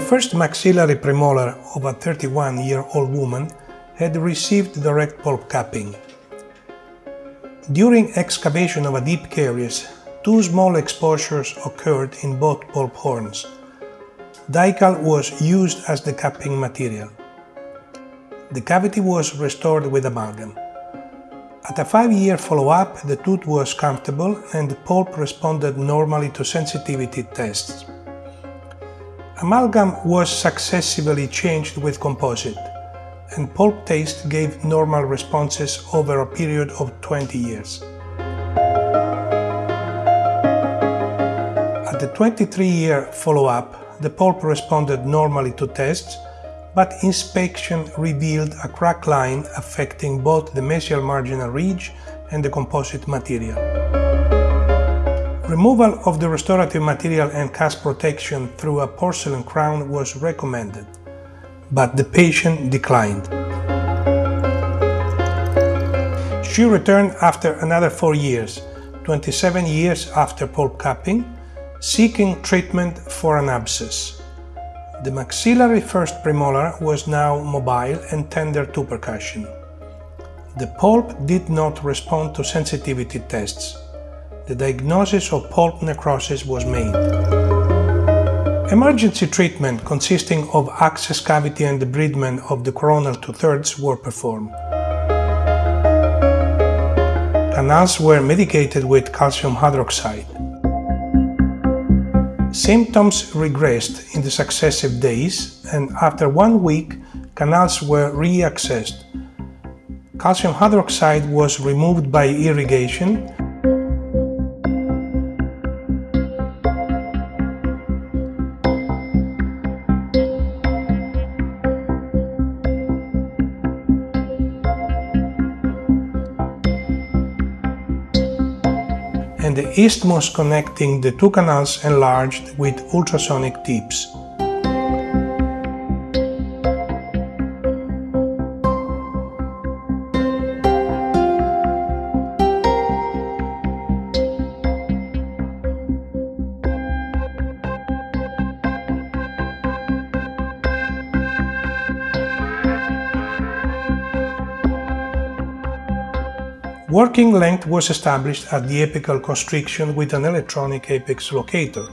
The first maxillary premolar of a 31 year old woman had received direct pulp capping. During excavation of a deep caries, two small exposures occurred in both pulp horns. Dycal was used as the capping material. The cavity was restored with amalgam. At a five-year follow-up, the tooth was comfortable and the pulp responded normally to sensitivity tests. Amalgam was successively changed with composite, and pulp taste gave normal responses over a period of 20 years. At the 23-year follow-up, the pulp responded normally to tests but inspection revealed a crack line affecting both the mesial marginal ridge and the composite material. Removal of the restorative material and cusp protection through a porcelain crown was recommended, but the patient declined. She returned after another four years, 27 years after pulp capping, seeking treatment for an abscess. The maxillary first premolar was now mobile and tender to percussion. The pulp did not respond to sensitivity tests. The diagnosis of pulp necrosis was made. Emergency treatment consisting of access cavity and debridement of the coronal two-thirds were performed. Canals were medicated with calcium hydroxide. Symptoms regressed in the successive days, and after one week, canals were reaccessed. Calcium hydroxide was removed by irrigation. And the isthmus connecting the two canals enlarged with ultrasonic tips. Working length was established at the apical constriction with an electronic apex locator.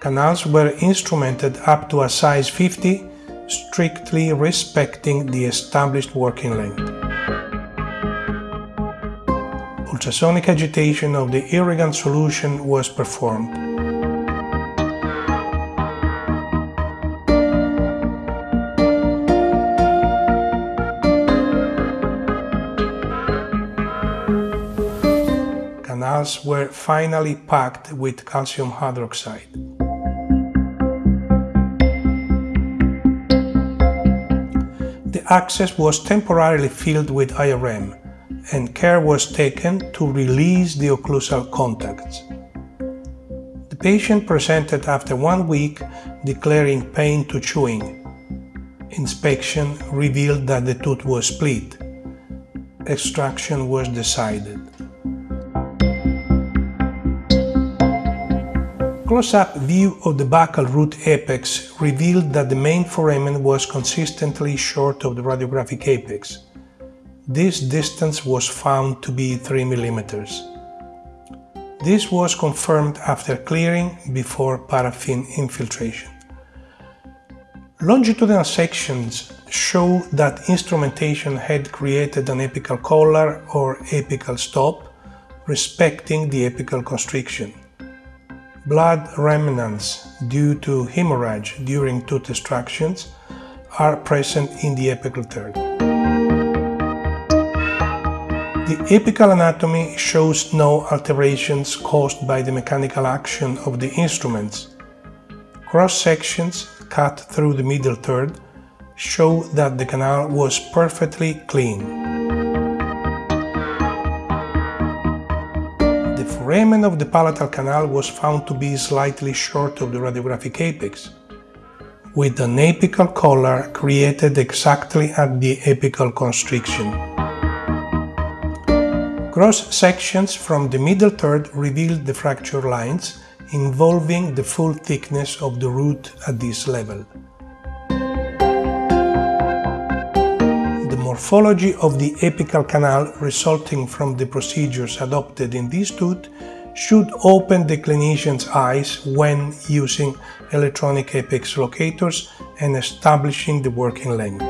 Canals were instrumented up to a size 50, strictly respecting the established working length. Ultrasonic agitation of the irrigant solution was performed. Canals were finally packed with calcium hydroxide. The access was temporarily filled with IRM and care was taken to release the occlusal contacts. The patient presented after one week declaring pain to chewing. Inspection revealed that the tooth was split. Extraction was decided. Close-up view of the buccal root apex revealed that the main foramen was consistently short of the radiographic apex. This distance was found to be 3 mm. This was confirmed after clearing before paraffin infiltration. Longitudinal sections show that instrumentation had created an apical collar or apical stop respecting the apical constriction. Blood remnants due to hemorrhage during tooth extractions are present in the apical third. The apical anatomy shows no alterations caused by the mechanical action of the instruments. Cross sections cut through the middle third show that the canal was perfectly clean. Foramen of the palatal canal was found to be slightly short of the radiographic apex, with an apical collar created exactly at the apical constriction. Cross sections from the middle third revealed the fracture lines involving the full thickness of the root at this level. Morphology of the apical canal resulting from the procedures adopted in this tooth should open the clinician's eyes when using electronic apex locators and establishing the working length.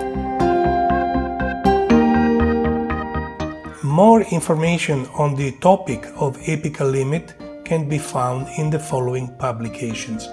More information on the topic of apical limit can be found in the following publications.